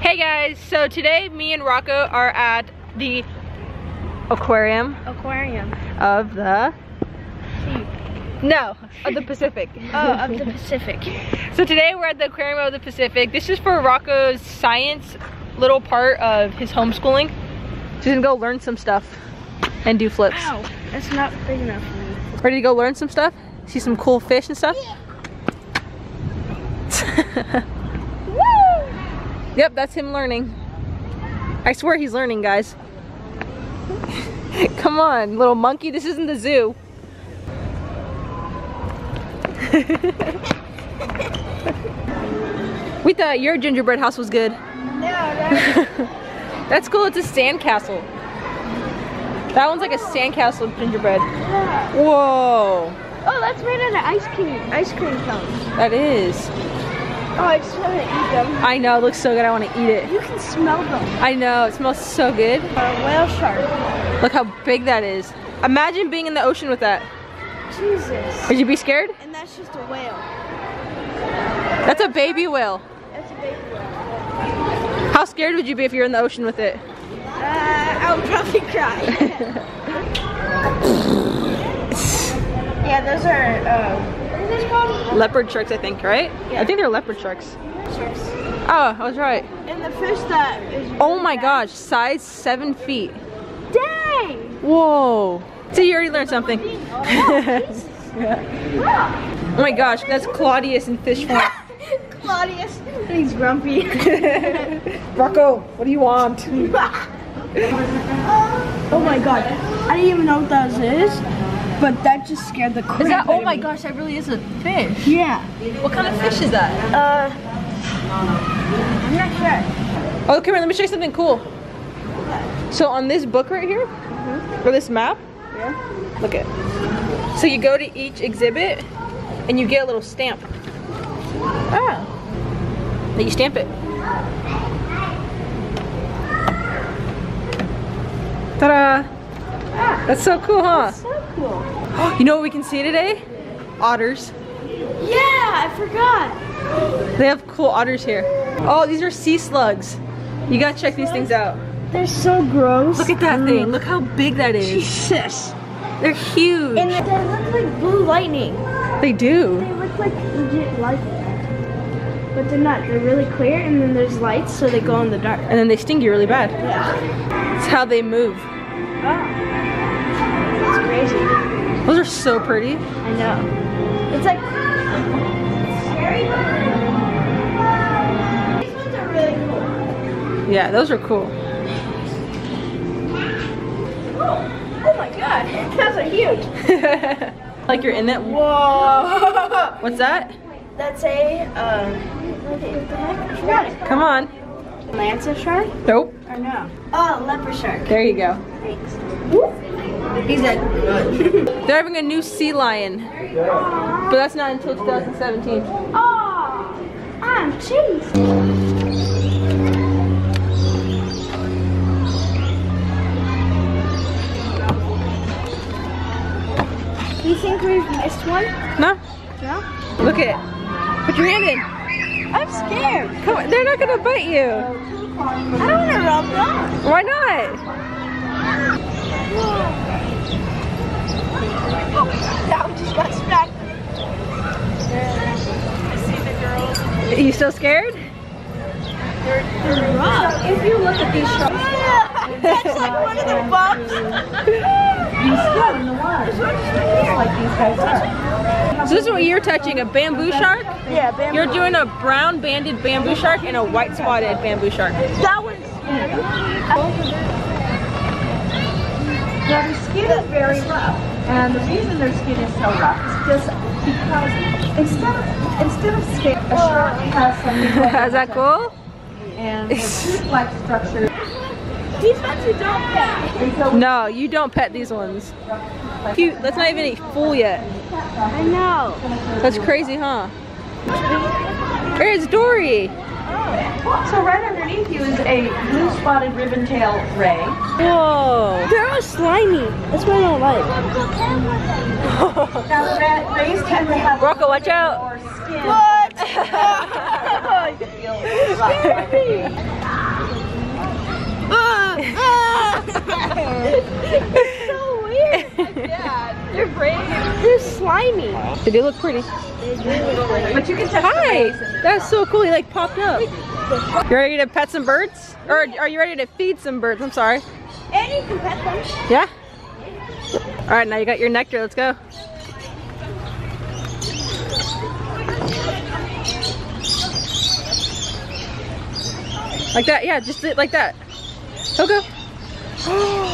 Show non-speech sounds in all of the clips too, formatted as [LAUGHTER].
Hey guys, so today me and Rocco are at the aquarium Aquarium. of the no of the Pacific. [LAUGHS] Oh, of the Pacific. So today we're at the aquarium of the Pacific. This is for Rocco's science little part of his homeschooling. He's gonna go learn some stuff and do flips. Ow, that's not big enough for me. Ready to go learn some stuff? See some cool fish and stuff? [LAUGHS] yep, that's him learning. I swear he's learning, guys. [LAUGHS] Come on, little monkey, this isn't the zoo. [LAUGHS] we thought your gingerbread house was good. That's cool, it's a sandcastle. That one's like a sandcastle gingerbread. Yeah. Whoa, Oh, that's made out of ice cream. Ice cream cones. that is. Oh, I just want to eat them. I know, it looks so good, I wanna eat it. You can smell them. I know, it smells so good. A whale shark. Look how big that is. Imagine being in the ocean with that. Jesus. Would you be scared? And that's just a whale. That's a baby whale. That's a baby whale. How scared would you be if you're in the ocean with it? Uh, I would probably cry. [LAUGHS] yeah, those are, uh, what are those called? Leopard sharks, I think, right? Yeah. I think they're leopard sharks. Sharks. Oh, I was right. And the fish that is Oh my gosh, size seven feet. Dang! Whoa. So you already learned something. Oh, [LAUGHS] Oh my gosh, that's Claudius in fish form. [LAUGHS] Claudius. He's grumpy. Rocco, what do you want? Oh my god. I didn't even know what that is, but that just scared the crap Is that, out oh of my me. gosh, that really is a fish. Yeah. What kind of fish is that? Uh, I'm not sure. Oh, come here, let me show you something cool. So on this book right here, or this map, Yeah. look it. So you go to each exhibit and you get a little stamp. Ah. Then you stamp it. Ta-da! That's so cool, huh? So cool. [GASPS] You know what we can see today? Otters. Yeah, I forgot. They have cool otters here. Oh, these are sea slugs. You gotta check these things out. They're so gross. Look at that thing. Mm. Look how big that is. Jesus. They're huge. And they look like blue lightning. They do. They look like legit lightning. But they're not. They're really clear, and then there's lights, so they go in the dark. And then they sting you really bad. Yeah. It's how they move. Oh. It's crazy. Those are so pretty. I know. It's like scary. These ones are really cool. Yeah, those are cool. Oh, oh my god, [LAUGHS] those are huge. [LAUGHS] like you're in that. Whoa. [LAUGHS] What's that? That's uh, a it. Come on. Lancer shark Nope. or no? Oh, leopard shark. There you go. Thanks. He's a. [LAUGHS] They're having a new sea lion, but that's not until 2017. Oh, I'm cheese. Do you think we've missed one? No. No. Look at it. Put your hand in. I'm scared. Come on. They're not gonna bite you. I don't want to rub them. Why not? That one just got smacked. Are you still scared? If you look at these sharks, [LAUGHS] that's like one of the bumps. [LAUGHS] So this is what you're touching, a bamboo shark? Yeah, bamboo. You're doing a brown banded bamboo shark and a white spotted bamboo shark. That one's. Now their skin is very rough, and the reason their skin is so rough is just because instead of instead of skin, a shark has something [LAUGHS] called is that cool? and the tooth-like structure. These ones you don't get. And so No, you don't pet these ones. Cute. That's not even eat full yet. I know. That's crazy, huh? Where's Dory. So right underneath you is a blue spotted ribbon tail ray. Whoa. They're all slimy. That's what I don't like. Now guinea tend to have Rocco, watch out. skin. What? so weird. They're brave. They're slimy. They do look pretty. but you can touch Hi. That's so cool. He like popped up. [LAUGHS] You ready to pet some birds? Or are you ready to feed some birds? I'm sorry. And you can pet them. Yeah? All right, now you got your nectar. Let's go. Like that, yeah, just do like that. Go, [GASPS] [GASPS] go.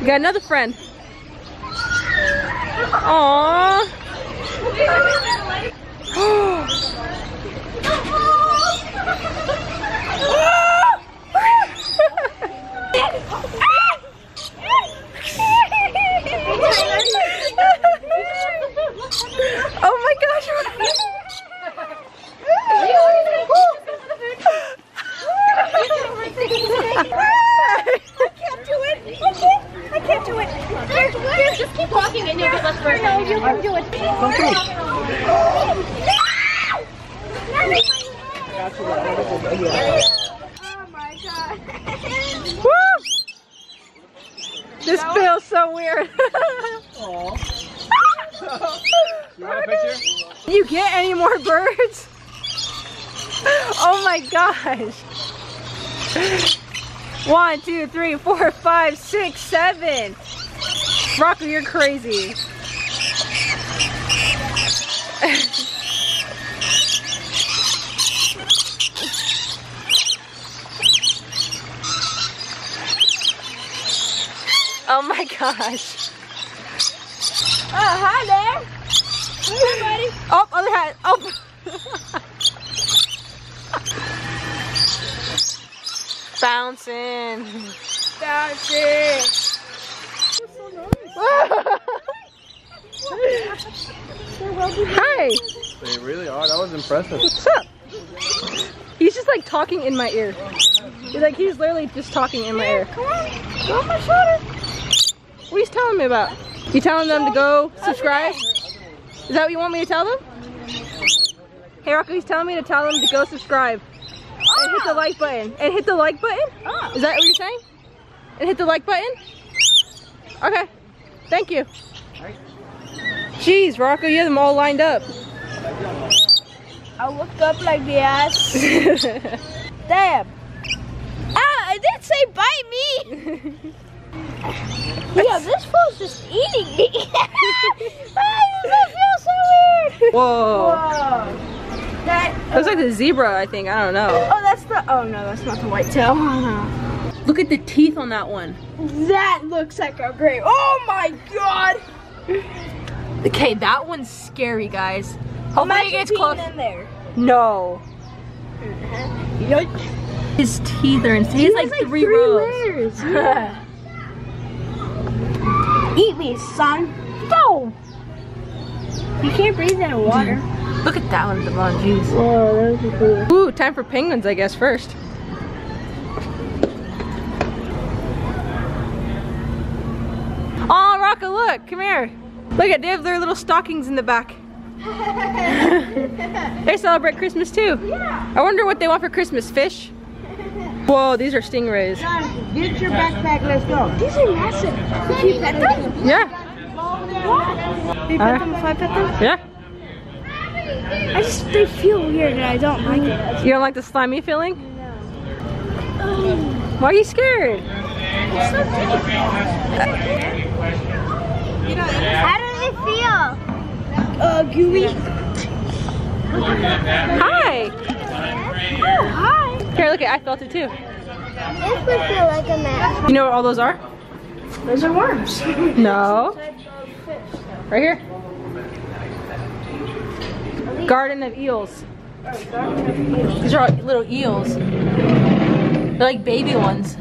You got another friend. Aww. oh my gosh. I can't do it. I can't. I can't do it. Here, here, just keep you can do it. Oh my god. This feels so weird. You [LAUGHS] picture? you get any more birds? [LAUGHS] Oh my gosh. One, two, three, four, five, six, seven. Rocco, you're crazy. [LAUGHS] oh my gosh. Oh, hi there. Hi, buddy. Oh, other hat. Oh. [LAUGHS] Bouncing. Bouncing. [LAUGHS] Hi. They really are. That was impressive. What's up? He's just like talking in my ear. He's like he's literally just talking in my ear. Come on. Go on my shoulder. What are you telling me about? You telling them to go subscribe? Is that what you want me to tell them? Hey Rocco, he's telling me to tell them to go subscribe. And hit the ah. like button. And hit the like button? Oh. Is that what you're saying? And hit the like button? Okay. Thank you. Jeez, Rocco, you have them all lined up. I looked up like this. [LAUGHS] Damn. Ah, I did say bite me. [LAUGHS] yeah, this fool's just eating me. [LAUGHS] this feels so weird. Whoa. Whoa. That. Looks like the zebra, I think. I don't know. Oh, that's the. Oh no, that's not the white tail. Look at the teeth on that one. that looks like a grape. Oh my god. Okay, that one's scary, guys. Hopefully it Imagine gets close. in there. No. Mm-hmm. Yoink. His teeth are insane. He has like, three, rows. layers. Yeah. [LAUGHS] [LAUGHS] Eat me, son. No. You can't breathe in water. Look at that one the bottom, jeez. Whoa, that was cool. Ooh, time for penguins, I guess, first. Oh, Rocco, look, come here. Look at, they have their little stockings in the back. [LAUGHS] They celebrate Christmas too. Yeah. I wonder what they want for Christmas, fish? Whoa, these are stingrays. Get your backpack, let's go. These are massive. Can you pet them? Yeah, Can you pet Uh, them if I pet them? yeah. I just, they feel weird and I don't like it. You don't like the slimy feeling? No. Why are you scared? It's so deep. How do they feel? Uh, gooey. Hi. Oh, hi. Here, look I felt it too. This would feel like a mat. You know what all those are? Those are worms. [LAUGHS] No. Right here. Garden of eels. These are little eels. They're like baby ones.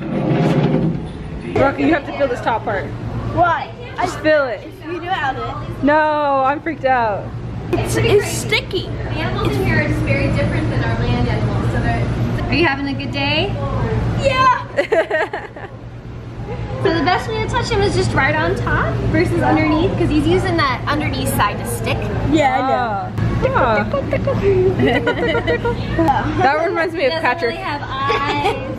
Rocco, you have to feel this top part. Why? Just feel it. You do it, it. No, I'm freaked out. It's, it's sticky. The animals in here is very different than our land animals. So they're, are you having a good day? Yeah. [LAUGHS] So the best way to touch him is just right on top versus underneath because he's using that underneath side to stick. Yeah, I know. that reminds me of Patrick. really have eyes.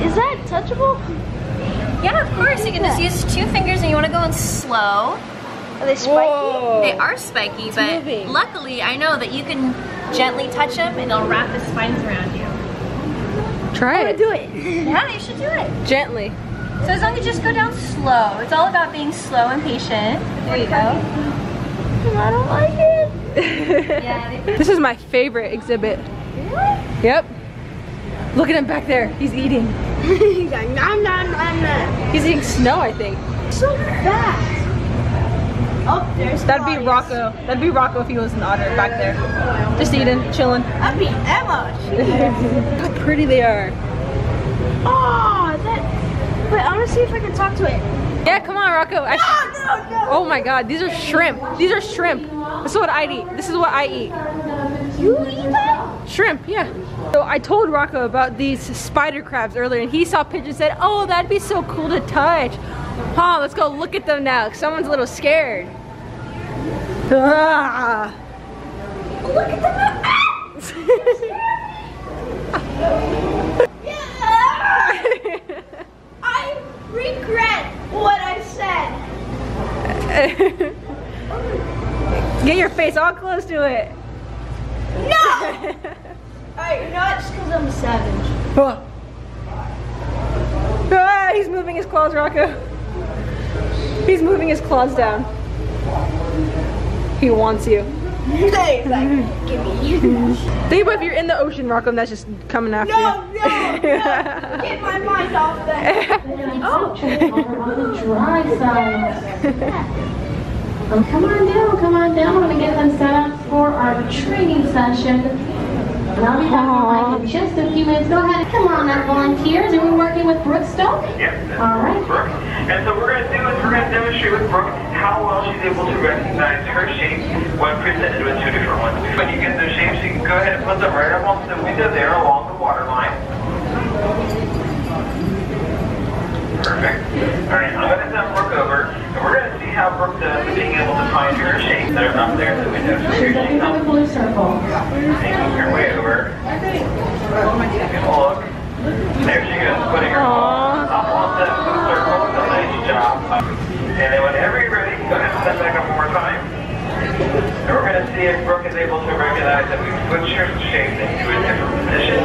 [LAUGHS] Is that touchable? Yeah, of course. You can just use two fingers and you want to go in slow. Are they spiky? Whoa. They are spiky, but moving. luckily I know that you can gently touch them and they'll wrap the spines around you. Try it. Do it. [LAUGHS] Yeah, you should do it. Gently. So as long as you just go down slow. It's all about being slow and patient. There you go. I don't like it. [LAUGHS] Yeah. This is my favorite exhibit. Really? Yep. Look at him back there. He's eating. He's like, nom, nom, nom, nom. He's eating snow, I think. So fast. Oh, there's That'd be Rocco. That'd be Rocco if he was an otter back there. Just eating, chilling. That'd be Emma. [LAUGHS] How pretty they are. Oh, that. Wait, I want to see if I can talk to it. Yeah, come on, Rocco. Oh, no, no. oh my god, these are shrimp. These are shrimp. This is what I eat. This is what I eat. You eat that? Shrimp, yeah. So I told Rocco about these spider crabs earlier and he saw pictures and said, oh, that'd be so cool to touch. Huh, let's go look at them now. Someone's a little scared. Ah. Look at the. [LAUGHS] [LAUGHS] I regret what I said. Get your face all close to it. No! [LAUGHS] Alright, you know what? Just because I'm a savage. Ah, he's moving his claws, Rocco. He's moving his claws down. He wants you. [LAUGHS] Hey, like, give me you. Think about if you're in the ocean, Rocco, and that's just coming after No, you. no, no. Get my mind off that. Oh. on the dry side. Um, come on down, come on down. We're gonna get them set up for our training session. And I'll be back on mic in just a few minutes. Go ahead, come on now, volunteers. Are we working with Brooke Stone? Yes, All right. Brooke. And so we're going to do is we're going to demonstrate with Brooke how well she's able to recognize her shapes when presented with two different ones. When you get those shapes, you can go ahead and put them right up on the window there along the water line. Perfect. All right, I'm going to send Brooke over, and we're going to see how Brooke does at being able to find her shapes that are up there at the window. So here She's she the comes, blue circle. making her way over. Taking a look. There she goes, putting her Aww. up on that blue circle. A nice job. And then whenever you're ready, go ahead and step back up one more time. And we're going to see if Brooke is able to recognize that we switched her shape into a different position.